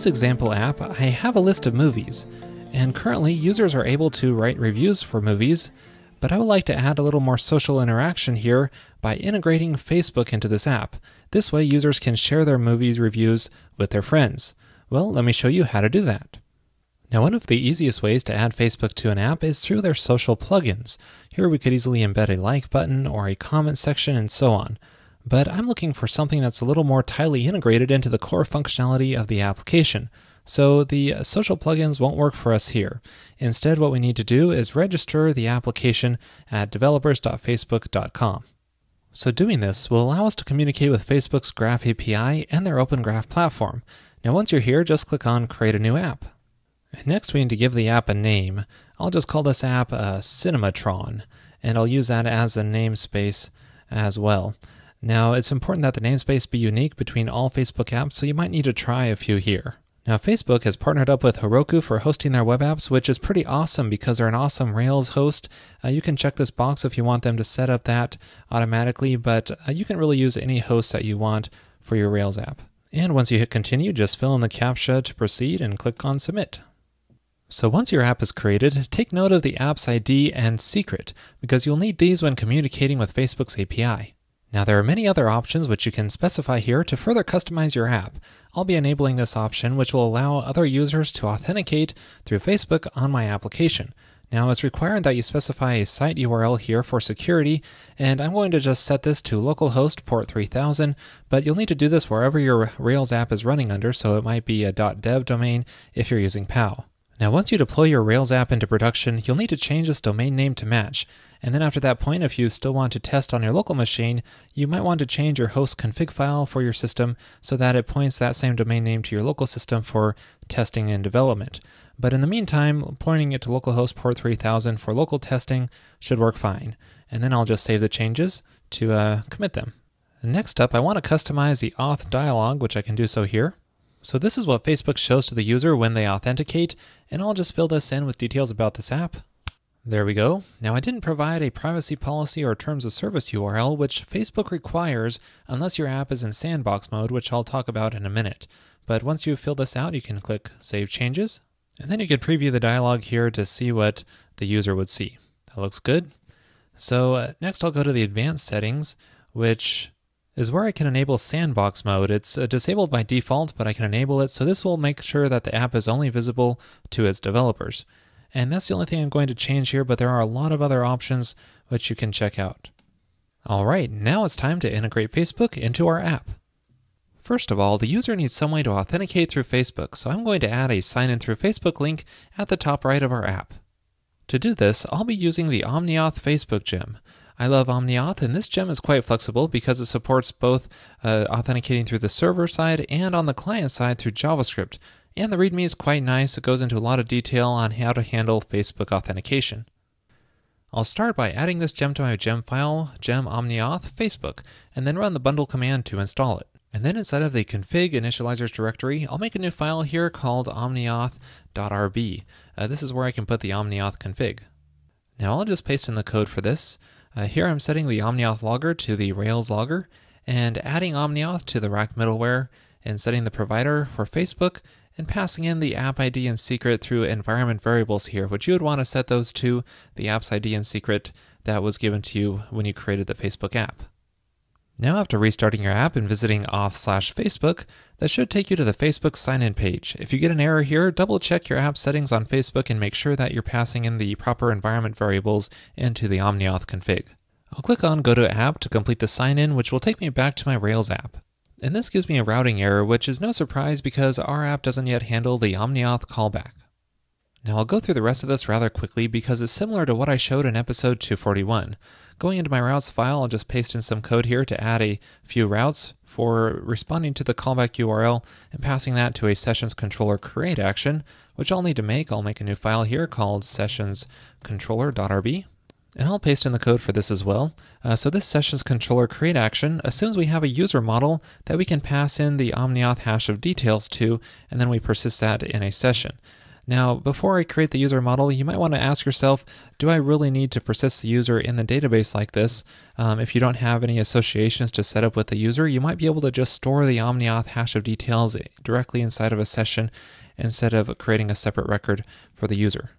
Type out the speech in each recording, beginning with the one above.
this example app, I have a list of movies, and currently users are able to write reviews for movies, but I would like to add a little more social interaction here by integrating Facebook into this app. This way, users can share their movies reviews with their friends. Well, let me show you how to do that. Now, one of the easiest ways to add Facebook to an app is through their social plugins. Here we could easily embed a like button or a comment section and so on. But I'm looking for something that's a little more tightly integrated into the core functionality of the application. So the social plugins won't work for us here. Instead, what we need to do is register the application at developers.facebook.com. So doing this will allow us to communicate with Facebook's Graph API and their Open Graph platform. Now once you're here, just click on Create a New App. Next, we need to give the app a name. I'll just call this app uh, Cinematron, and I'll use that as a namespace as well. Now, it's important that the namespace be unique between all Facebook apps, so you might need to try a few here. Now, Facebook has partnered up with Heroku for hosting their web apps, which is pretty awesome because they're an awesome Rails host. Uh, you can check this box if you want them to set up that automatically, but uh, you can really use any host that you want for your Rails app. And once you hit continue, just fill in the CAPTCHA to proceed and click on submit. So once your app is created, take note of the app's ID and secret, because you'll need these when communicating with Facebook's API. Now there are many other options which you can specify here to further customize your app. I'll be enabling this option which will allow other users to authenticate through Facebook on my application. Now it's required that you specify a site URL here for security, and I'm going to just set this to localhost port 3000, but you'll need to do this wherever your Rails app is running under, so it might be a .dev domain if you're using POW. Now, once you deploy your Rails app into production, you'll need to change this domain name to match. And then after that point, if you still want to test on your local machine, you might want to change your host config file for your system so that it points that same domain name to your local system for testing and development. But in the meantime, pointing it to localhost port 3000 for local testing should work fine. And then I'll just save the changes to uh, commit them. Next up, I want to customize the auth dialog, which I can do so here. So this is what Facebook shows to the user when they authenticate, and I'll just fill this in with details about this app. There we go. Now I didn't provide a privacy policy or terms of service URL, which Facebook requires unless your app is in sandbox mode, which I'll talk about in a minute. But once you fill this out, you can click Save Changes, and then you can preview the dialog here to see what the user would see. That looks good. So uh, next I'll go to the advanced settings, which is where I can enable sandbox mode. It's uh, disabled by default, but I can enable it, so this will make sure that the app is only visible to its developers. And that's the only thing I'm going to change here, but there are a lot of other options which you can check out. Alright, now it's time to integrate Facebook into our app. First of all, the user needs some way to authenticate through Facebook, so I'm going to add a sign in through Facebook link at the top right of our app. To do this, I'll be using the OmniAuth Facebook gem. I love OmniAuth, and this gem is quite flexible because it supports both uh, authenticating through the server side and on the client side through JavaScript. And the README is quite nice, it goes into a lot of detail on how to handle Facebook authentication. I'll start by adding this gem to my Gemfile, gem omniauth Facebook, and then run the bundle command to install it. And then inside of the config initializers directory, I'll make a new file here called omniauth.rb. Uh, this is where I can put the omniauth config. Now I'll just paste in the code for this. Uh, here I'm setting the OmniAuth logger to the Rails logger and adding OmniAuth to the Rack middleware and setting the provider for Facebook and passing in the app ID and secret through environment variables here, which you would want to set those to the app's ID and secret that was given to you when you created the Facebook app. Now after restarting your app and visiting auth slash Facebook, that should take you to the Facebook sign-in page. If you get an error here, double check your app settings on Facebook and make sure that you're passing in the proper environment variables into the OmniAuth config. I'll click on Go to App to complete the sign-in, which will take me back to my Rails app. And this gives me a routing error, which is no surprise because our app doesn't yet handle the OmniAuth callback. Now I'll go through the rest of this rather quickly because it's similar to what I showed in episode 241. Going into my routes file, I'll just paste in some code here to add a few routes for responding to the callback URL and passing that to a sessions controller create action, which I'll need to make. I'll make a new file here called sessions controller.rb. And I'll paste in the code for this as well. Uh, so this sessions controller create action assumes we have a user model that we can pass in the omniauth hash of details to, and then we persist that in a session. Now, before I create the user model, you might want to ask yourself, do I really need to persist the user in the database like this? Um, if you don't have any associations to set up with the user, you might be able to just store the OmniAuth hash of details directly inside of a session instead of creating a separate record for the user.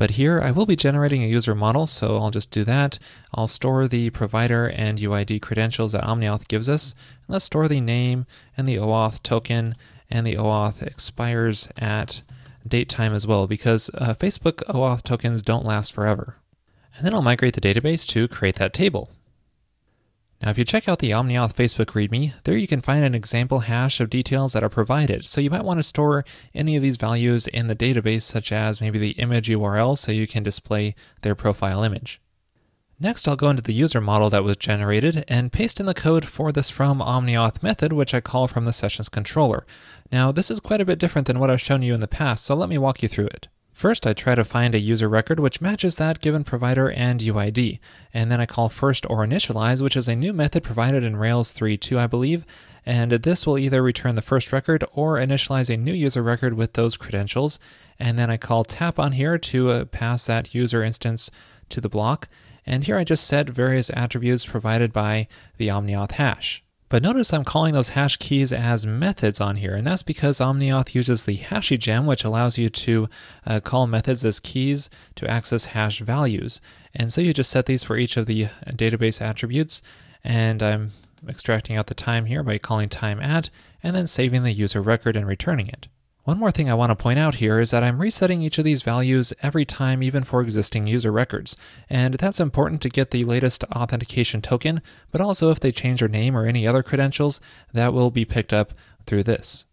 But here I will be generating a user model, so I'll just do that. I'll store the provider and UID credentials that OmniAuth gives us. Let's store the name and the OAuth token, and the OAuth expires at date time as well, because uh, Facebook OAuth tokens don't last forever. And then I'll migrate the database to create that table. Now, if you check out the OmniAuth Facebook README, there you can find an example hash of details that are provided. So you might want to store any of these values in the database, such as maybe the image URL, so you can display their profile image. Next, I'll go into the user model that was generated and paste in the code for this from OmniAuth method, which I call from the sessions controller. Now, this is quite a bit different than what I've shown you in the past, so let me walk you through it. First, I try to find a user record which matches that given provider and UID, and then I call first or initialize, which is a new method provided in Rails 3.2, I believe, and this will either return the first record or initialize a new user record with those credentials, and then I call tap on here to uh, pass that user instance to the block, and here I just set various attributes provided by the OmniAuth hash. But notice I'm calling those hash keys as methods on here, and that's because OmniAuth uses the Hashie gem, which allows you to uh, call methods as keys to access hash values. And so you just set these for each of the database attributes, and I'm extracting out the time here by calling time at, and then saving the user record and returning it. One more thing I want to point out here is that I'm resetting each of these values every time, even for existing user records. And that's important to get the latest authentication token, but also if they change their name or any other credentials, that will be picked up through this.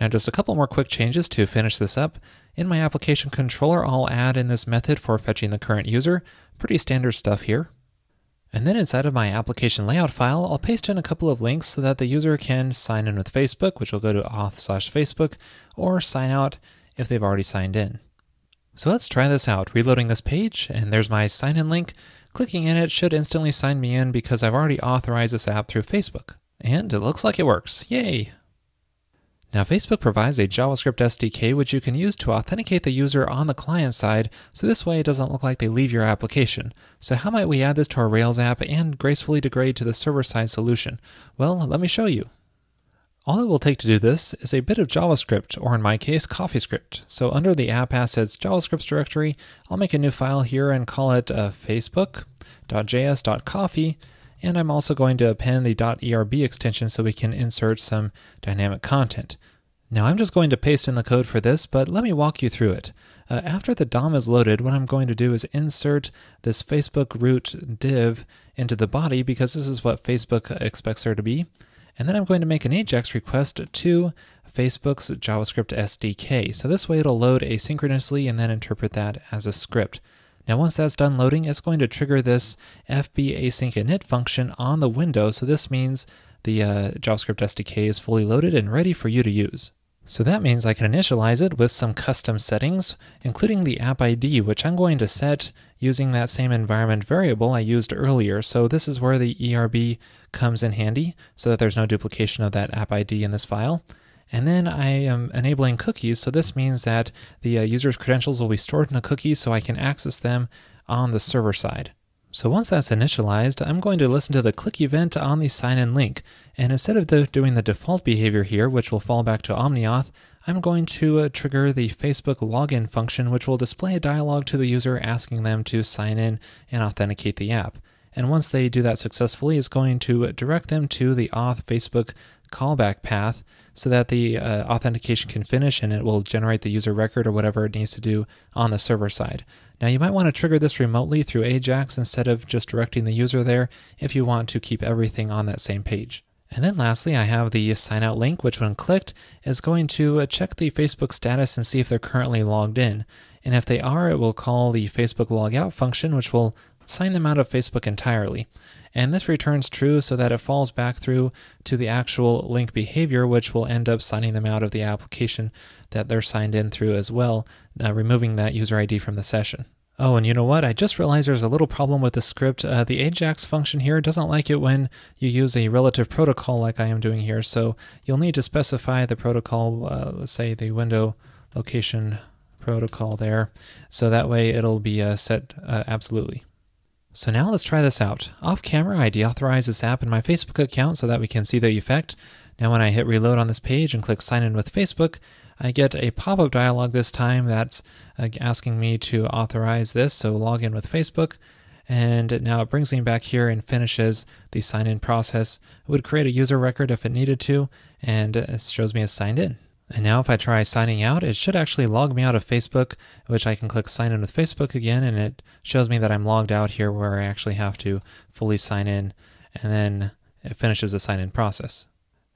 Now, just a couple more quick changes to finish this up. In my application controller, I'll add in this method for fetching the current user. Pretty standard stuff here. And then inside of my application layout file, I'll paste in a couple of links so that the user can sign in with Facebook, which will go to auth slash Facebook, or sign out if they've already signed in. So let's try this out. Reloading this page, and there's my sign in link. Clicking in it should instantly sign me in because I've already authorized this app through Facebook. And it looks like it works. Yay! Now, Facebook provides a JavaScript SDK which you can use to authenticate the user on the client side, so this way it doesn't look like they leave your application. So, how might we add this to our Rails app and gracefully degrade to the server side solution? Well, let me show you. All it will take to do this is a bit of JavaScript, or in my case, CoffeeScript. So under the app assets JavaScript directory, I'll make a new file here and call it uh, facebook.js.coffee, and I'm also going to append the .erb extension so we can insert some dynamic content. Now I'm just going to paste in the code for this, but let me walk you through it. Uh, after the DOM is loaded, what I'm going to do is insert this Facebook root div into the body because this is what Facebook expects there to be. And then I'm going to make an AJAX request to Facebook's JavaScript SDK. So this way it'll load asynchronously and then interpret that as a script. Now once that's done loading, it's going to trigger this FB async init function on the window. So this means the uh, JavaScript SDK is fully loaded and ready for you to use. So that means I can initialize it with some custom settings, including the app ID, which I'm going to set using that same environment variable I used earlier. So this is where the ERB comes in handy, so that there's no duplication of that app ID in this file. And then I am enabling cookies, so this means that the uh, user's credentials will be stored in a cookie so I can access them on the server side. So once that's initialized, I'm going to listen to the click event on the sign-in link. And instead of the, doing the default behavior here, which will fall back to OmniAuth, I'm going to uh, trigger the Facebook login function, which will display a dialog to the user asking them to sign in and authenticate the app. And once they do that successfully, it's going to direct them to the auth Facebook callback path so that the uh, authentication can finish and it will generate the user record or whatever it needs to do on the server side. Now you might want to trigger this remotely through Ajax instead of just directing the user there if you want to keep everything on that same page. And then lastly, I have the sign out link, which when clicked is going to uh, check the Facebook status and see if they're currently logged in. And if they are, it will call the Facebook logout function, which will sign them out of Facebook entirely. And this returns true so that it falls back through to the actual link behavior, which will end up signing them out of the application that they're signed in through as well, uh, removing that user ID from the session. Oh, and you know what? I just realized there's a little problem with the script. Uh, the Ajax function here doesn't like it when you use a relative protocol like I am doing here. So you'll need to specify the protocol, uh, let's say the window location protocol there. So that way it'll be uh, set uh, absolutely. So now let's try this out. Off camera, I deauthorize this app in my Facebook account so that we can see the effect. Now when I hit reload on this page and click sign in with Facebook, I get a pop-up dialog this time that's uh, asking me to authorize this, so log in with Facebook. And now it brings me back here and finishes the sign in process. It would create a user record if it needed to, and it shows me as signed in. And now if I try signing out, it should actually log me out of Facebook, which I can click sign in with Facebook again, and it shows me that I'm logged out here where I actually have to fully sign in, and then it finishes the sign in process.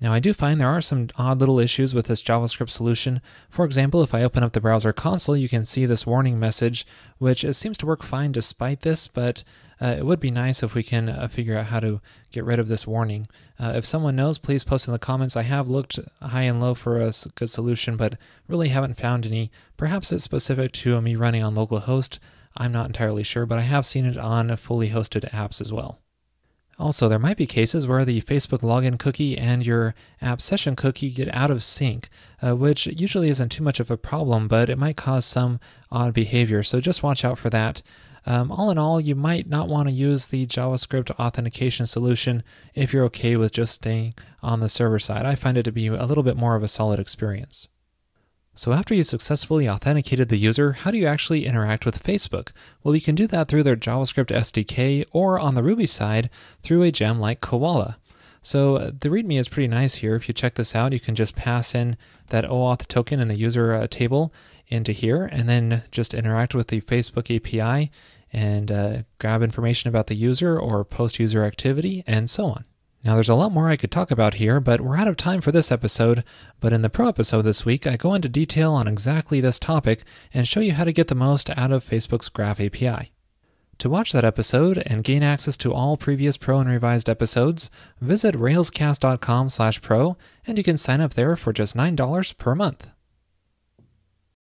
Now, I do find there are some odd little issues with this JavaScript solution. For example, if I open up the browser console, you can see this warning message, which seems to work fine despite this, but uh, it would be nice if we can uh, figure out how to get rid of this warning. Uh, if someone knows, please post in the comments. I have looked high and low for a good solution, but really haven't found any. Perhaps it's specific to me running on localhost. I'm not entirely sure, but I have seen it on fully hosted apps as well. Also, there might be cases where the Facebook login cookie and your app session cookie get out of sync, uh, which usually isn't too much of a problem, but it might cause some odd behavior, so just watch out for that. Um, all in all, you might not want to use the JavaScript authentication solution if you're okay with just staying on the server side. I find it to be a little bit more of a solid experience. So, after you successfully authenticated the user, how do you actually interact with Facebook? Well, you can do that through their JavaScript SDK or on the Ruby side through a gem like Koala. So, uh, the README is pretty nice here. If you check this out, you can just pass in that OAuth token in the user uh, table into here and then just interact with the Facebook API and uh, grab information about the user or post user activity and so on. Now, there's a lot more I could talk about here, but we're out of time for this episode. But in the pro episode this week, I go into detail on exactly this topic and show you how to get the most out of Facebook's Graph API. To watch that episode and gain access to all previous pro and revised episodes, visit railscasts.com/pro and you can sign up there for just $9 per month.